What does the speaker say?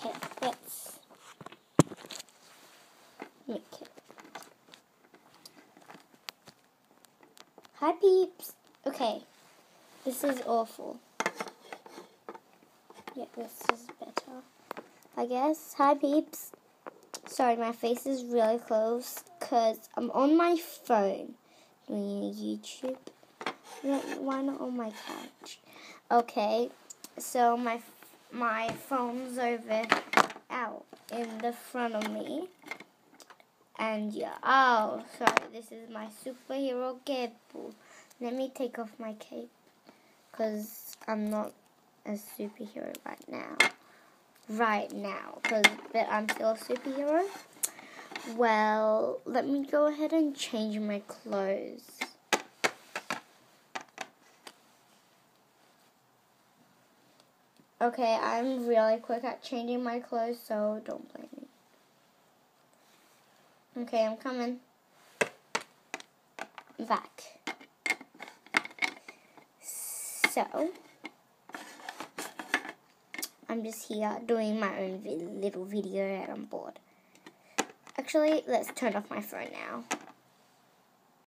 Okay, let's make it. Hi, peeps. Okay, this is awful. Yeah, this is better. I guess. Hi, peeps. Sorry, my face is really close because I'm on my phone doing YouTube. Why not on my couch? Okay, so my my phone's over out in the front of me. And yeah, oh, sorry, this is my superhero cape. Let me take off my cape because I'm not a superhero right now. Right now, because but I'm still a superhero. Well, let me go ahead and change my clothes. Okay, I'm really quick at changing my clothes, so don't blame me. Okay, I'm coming. Back. So, I'm just here doing my own little video and I'm bored. Actually, let's turn off my phone now.